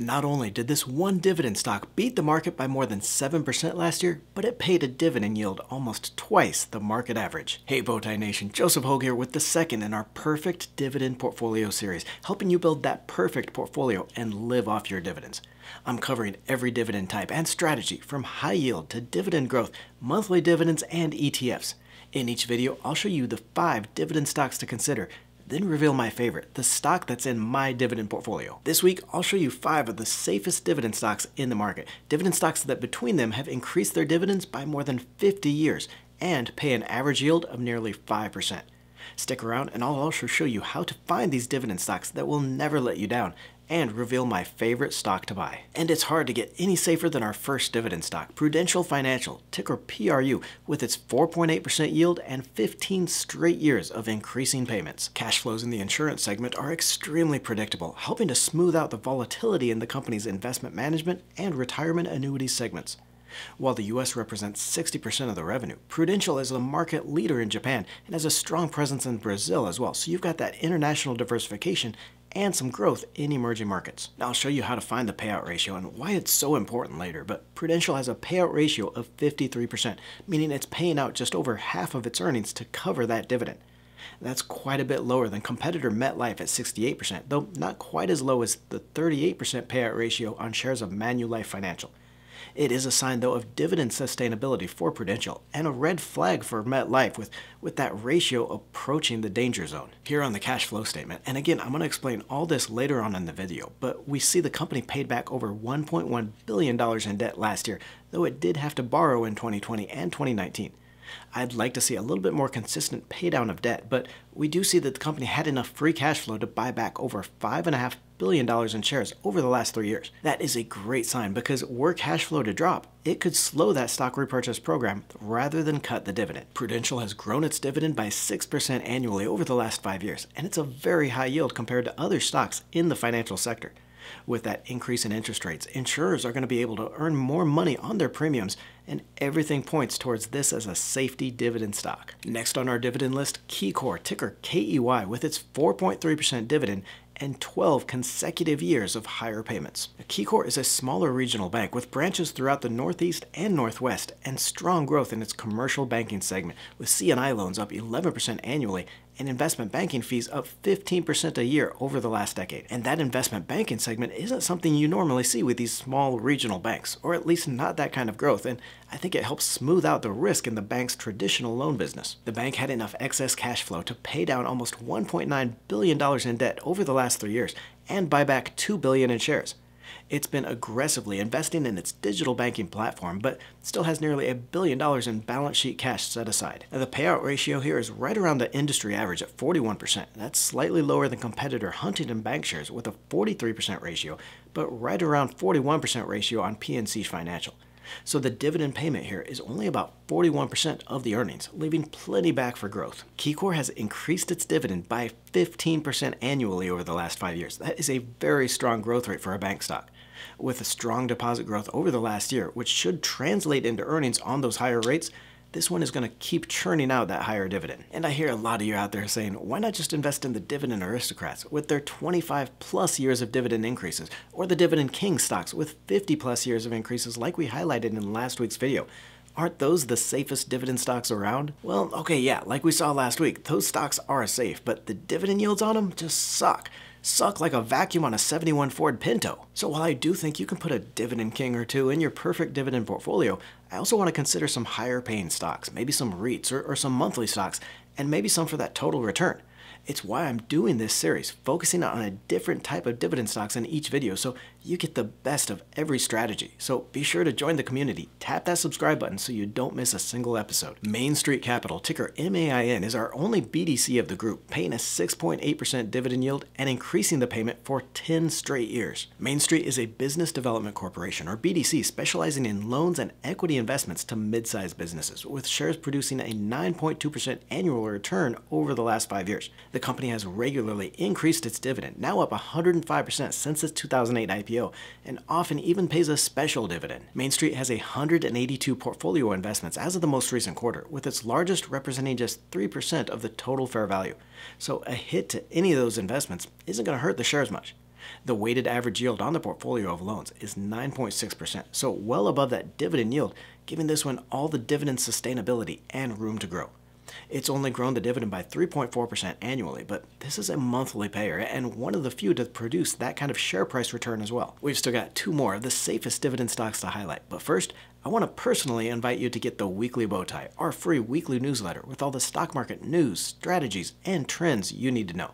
Not only did this one dividend stock beat the market by more than 7% last year, but it paid a dividend yield almost twice the market average. Hey Bowtie Nation, Joseph Hogue here with the second in our Perfect Dividend Portfolio series, helping you build that perfect portfolio and live off your dividends. I'm covering every dividend type and strategy from high yield to dividend growth, monthly dividends, and ETFs. In each video, I'll show you the five dividend stocks to consider, then reveal my favorite, the stock that's in my dividend portfolio. This week, I'll show you five of the safest dividend stocks in the market. Dividend stocks that between them have increased their dividends by more than 50 years and pay an average yield of nearly 5%. Stick around and I'll also show you how to find these dividend stocks that will never let you down and reveal my favorite stock to buy. And it's hard to get any safer than our first dividend stock, Prudential Financial, ticker PRU, with its 4.8% yield and 15 straight years of increasing payments. Cash flows in the insurance segment are extremely predictable, helping to smooth out the volatility in the company's investment management and retirement annuity segments. While the US represents 60% of the revenue, Prudential is the market leader in Japan and has a strong presence in Brazil as well. So you've got that international diversification and some growth in emerging markets. Now I'll show you how to find the payout ratio and why it's so important later, but Prudential has a payout ratio of 53%, meaning it's paying out just over half of its earnings to cover that dividend. That's quite a bit lower than competitor MetLife at 68%, though not quite as low as the 38% payout ratio on shares of Manulife Financial. It is a sign, though, of dividend sustainability for Prudential and a red flag for MetLife with, with that ratio approaching the danger zone. Here on the cash flow statement, and again, I'm going to explain all this later on in the video, but we see the company paid back over $1.1 billion in debt last year, though it did have to borrow in 2020 and 2019. I'd like to see a little bit more consistent paydown of debt, but we do see that the company had enough free cash flow to buy back over $5.5 billion dollars in shares over the last three years. That is a great sign because were cash flow to drop, it could slow that stock repurchase program rather than cut the dividend. Prudential has grown its dividend by 6% annually over the last five years, and it's a very high yield compared to other stocks in the financial sector. With that increase in interest rates, insurers are going to be able to earn more money on their premiums, and everything points towards this as a safety dividend stock. Next on our dividend list, KeyCorp, ticker KEY, with its 4.3% dividend and 12 consecutive years of higher payments. KeyCorp is a smaller regional bank with branches throughout the Northeast and Northwest and strong growth in its commercial banking segment, with C&I loans up 11% annually and investment banking fees up 15% a year over the last decade. And that investment banking segment isn't something you normally see with these small regional banks, or at least not that kind of growth, and I think it helps smooth out the risk in the bank's traditional loan business. The bank had enough excess cash flow to pay down almost $1.9 billion in debt over the last three years and buy back 2 billion in shares. It's been aggressively investing in its digital banking platform, but still has nearly a billion dollars in balance sheet cash set aside. Now, the payout ratio here is right around the industry average at 41%. That's slightly lower than competitor Huntington Bancshares with a 43% ratio, but right around 41% ratio on PNC Financial. So the dividend payment here is only about 41% of the earnings, leaving plenty back for growth. KeyCorp has increased its dividend by 15% annually over the last five years. That is a very strong growth rate for a bank stock. With a strong deposit growth over the last year, which should translate into earnings on those higher rates, this one is going to keep churning out that higher dividend. And I hear a lot of you out there saying, why not just invest in the dividend aristocrats with their 25 plus years of dividend increases, or the dividend king stocks with 50 plus years of increases like we highlighted in last week's video. Aren't those the safest dividend stocks around? Well, okay, yeah, like we saw last week, those stocks are safe, but the dividend yields on them just suck suck like a vacuum on a 71 Ford Pinto. So while I do think you can put a dividend king or two in your perfect dividend portfolio, I also want to consider some higher paying stocks, maybe some REITs or, or some monthly stocks, and maybe some for that total return. It's why I'm doing this series, focusing on a different type of dividend stocks in each video so you get the best of every strategy. So be sure to join the community. Tap that subscribe button so you don't miss a single episode. Main Street Capital, ticker MAIN, is our only BDC of the group, paying a 6.8% dividend yield and increasing the payment for 10 straight years. Main Street is a business development corporation, or BDC, specializing in loans and equity investments to mid-sized businesses, with shares producing a 9.2% annual return over the last five years. The company has regularly increased its dividend, now up 105% since its 2008 IPO, and often even pays a special dividend. Main Street has 182 portfolio investments as of the most recent quarter, with its largest representing just 3% of the total fair value. So a hit to any of those investments isn't going to hurt the shares much. The weighted average yield on the portfolio of loans is 9.6%, so well above that dividend yield, giving this one all the dividend sustainability and room to grow. It's only grown the dividend by 3.4% annually, but this is a monthly payer and one of the few to produce that kind of share price return as well. We've still got two more of the safest dividend stocks to highlight, but first, I want to personally invite you to get the Weekly Bowtie, our free weekly newsletter with all the stock market news, strategies, and trends you need to know.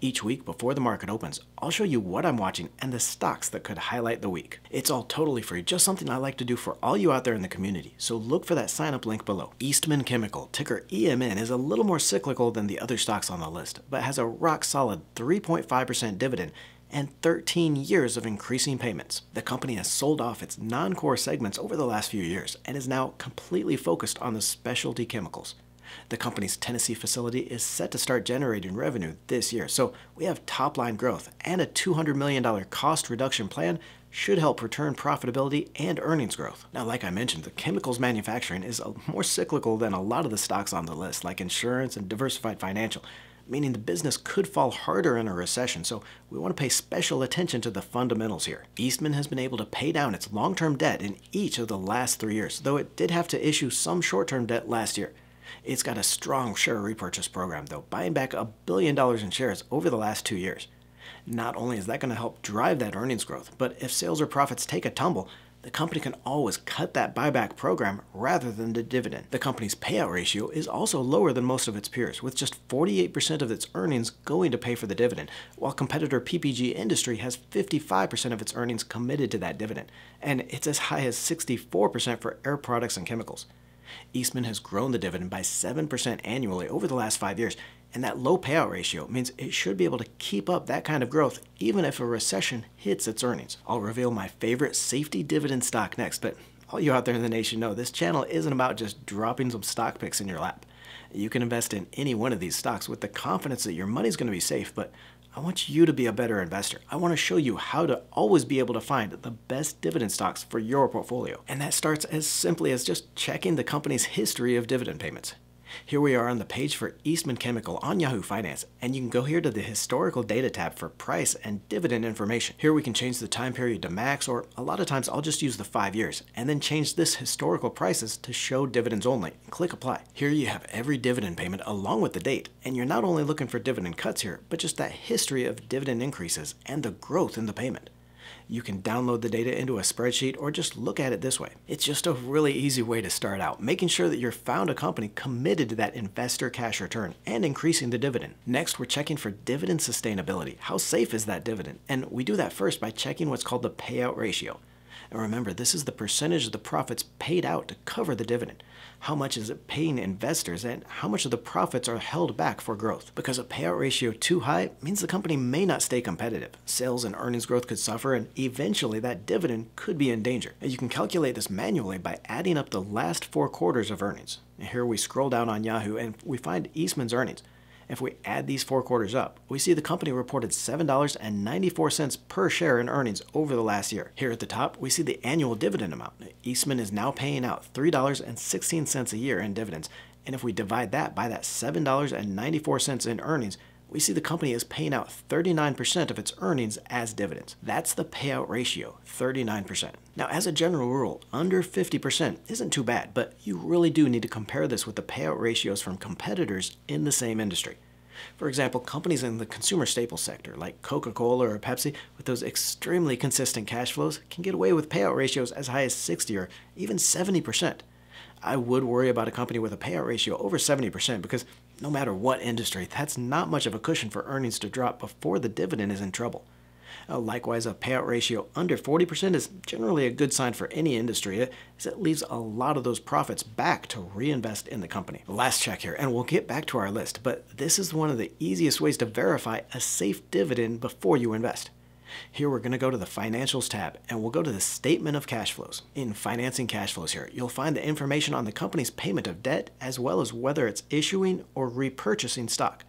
Each week before the market opens, I'll show you what I'm watching and the stocks that could highlight the week. It's all totally free, just something I like to do for all you out there in the community, so look for that sign up link below. Eastman Chemical, ticker EMN, is a little more cyclical than the other stocks on the list, but has a rock solid 3.5% dividend and 13 years of increasing payments. The company has sold off its non core segments over the last few years and is now completely focused on the specialty chemicals. The company's Tennessee facility is set to start generating revenue this year, so we have top line growth and a $200 million cost reduction plan should help return profitability and earnings growth. Now, like I mentioned, the chemicals manufacturing is more cyclical than a lot of the stocks on the list, like insurance and diversified financial, meaning the business could fall harder in a recession, so we want to pay special attention to the fundamentals here. Eastman has been able to pay down its long term debt in each of the last three years, though it did have to issue some short term debt last year. It's got a strong share repurchase program, though, buying back a billion dollars in shares over the last two years. Not only is that going to help drive that earnings growth, but if sales or profits take a tumble, the company can always cut that buyback program rather than the dividend. The company's payout ratio is also lower than most of its peers, with just 48% of its earnings going to pay for the dividend, while competitor PPG Industry has 55% of its earnings committed to that dividend, and it's as high as 64% for Air Products and Chemicals. Eastman has grown the dividend by 7% annually over the last five years, and that low payout ratio means it should be able to keep up that kind of growth even if a recession hits its earnings. I'll reveal my favorite safety dividend stock next, but all you out there in the nation know this channel isn't about just dropping some stock picks in your lap. You can invest in any one of these stocks with the confidence that your money's going to be safe, but I want you to be a better investor. I want to show you how to always be able to find the best dividend stocks for your portfolio. And that starts as simply as just checking the company's history of dividend payments. Here we are on the page for Eastman Chemical on Yahoo Finance, and you can go here to the Historical Data tab for price and dividend information. Here we can change the time period to max, or a lot of times I'll just use the five years, and then change this historical prices to show dividends only, click Apply. Here you have every dividend payment along with the date, and you're not only looking for dividend cuts here, but just that history of dividend increases and the growth in the payment. You can download the data into a spreadsheet or just look at it this way. It's just a really easy way to start out, making sure that you're found a company committed to that investor cash return and increasing the dividend. Next, we're checking for dividend sustainability. How safe is that dividend? And we do that first by checking what's called the payout ratio. And remember, this is the percentage of the profits paid out to cover the dividend. How much is it paying investors and how much of the profits are held back for growth? Because a payout ratio too high means the company may not stay competitive. Sales and earnings growth could suffer and eventually that dividend could be in danger. And you can calculate this manually by adding up the last four quarters of earnings. Here we scroll down on Yahoo and we find Eastman's earnings. If we add these four quarters up, we see the company reported $7.94 per share in earnings over the last year. Here at the top, we see the annual dividend amount. Eastman is now paying out $3.16 a year in dividends, and if we divide that by that $7.94 in earnings, we see the company is paying out 39% of its earnings as dividends. That's the payout ratio, 39%. Now, as a general rule, under 50% isn't too bad, but you really do need to compare this with the payout ratios from competitors in the same industry. For example, companies in the consumer staples sector, like Coca Cola or Pepsi, with those extremely consistent cash flows, can get away with payout ratios as high as 60 or even 70%. I would worry about a company with a payout ratio over 70% because no matter what industry, that's not much of a cushion for earnings to drop before the dividend is in trouble. Uh, likewise, a payout ratio under 40% is generally a good sign for any industry, as it leaves a lot of those profits back to reinvest in the company. Last check here, and we'll get back to our list, but this is one of the easiest ways to verify a safe dividend before you invest. Here we're going to go to the Financials tab and we'll go to the Statement of Cash Flows. In Financing Cash Flows here, you'll find the information on the company's payment of debt as well as whether it's issuing or repurchasing stock.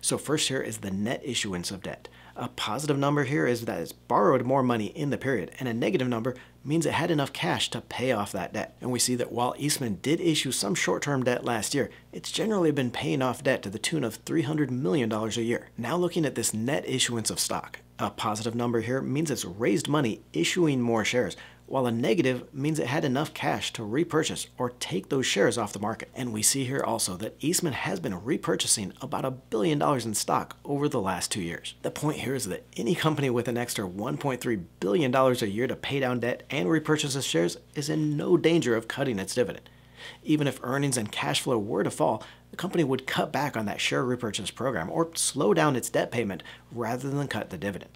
So first here is the net issuance of debt. A positive number here is that it's borrowed more money in the period, and a negative number means it had enough cash to pay off that debt. And we see that while Eastman did issue some short-term debt last year, it's generally been paying off debt to the tune of $300 million a year. Now looking at this net issuance of stock, A positive number here means it's raised money issuing more shares, while a negative means it had enough cash to repurchase or take those shares off the market. And we see here also that Eastman has been repurchasing about a billion dollars in stock over the last two years. The point here is that any company with an extra $1.3 billion a year to pay down debt and repurchase its shares is in no danger of cutting its dividend. Even if earnings and cash flow were to fall, the company would cut back on that share repurchase program or slow down its debt payment rather than cut the dividend.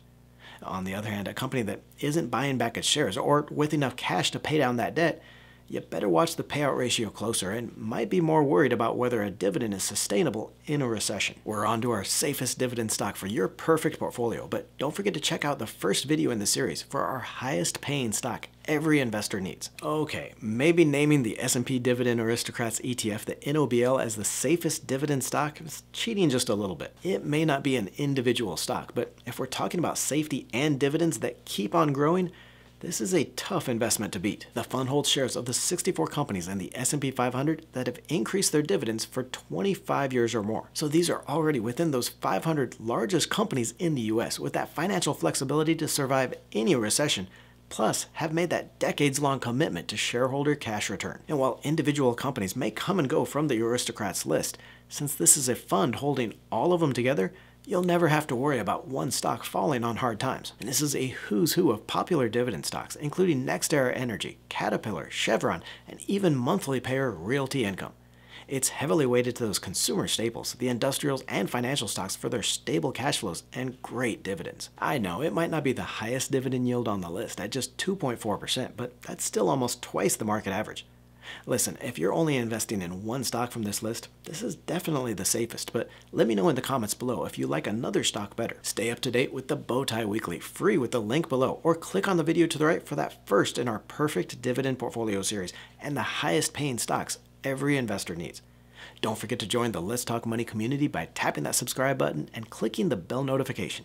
On the other hand, a company that isn't buying back its shares or with enough cash to pay down that debt, you better watch the payout ratio closer and might be more worried about whether a dividend is sustainable in a recession. We're on to our safest dividend stock for your perfect portfolio, but don't forget to check out the first video in the series for our highest paying stock every investor needs. Okay, maybe naming the S&P Dividend Aristocrats ETF, the NOBL, as the safest dividend stock is cheating just a little bit. It may not be an individual stock, but if we're talking about safety and dividends that keep on growing, this is a tough investment to beat. The fund holds shares of the 64 companies in the S&P 500 that have increased their dividends for 25 years or more. So these are already within those 500 largest companies in the US with that financial flexibility to survive any recession plus have made that decades long commitment to shareholder cash return. And while individual companies may come and go from the aristocrats list, since this is a fund holding all of them together, you'll never have to worry about one stock falling on hard times. And this is a who's who of popular dividend stocks, including NextEra Energy, Caterpillar, Chevron, and even monthly payer Realty Income. It's heavily weighted to those consumer staples, the industrials and financial stocks for their stable cash flows and great dividends. I know it might not be the highest dividend yield on the list at just 2.4%, but that's still almost twice the market average. Listen, if you're only investing in one stock from this list, this is definitely the safest, but let me know in the comments below if you like another stock better. Stay up to date with the Bowtie Weekly, free with the link below, or click on the video to the right for that first in our perfect dividend portfolio series and the highest paying stocks every investor needs. Don't forget to join the Let's Talk Money community by tapping that subscribe button and clicking the bell notification.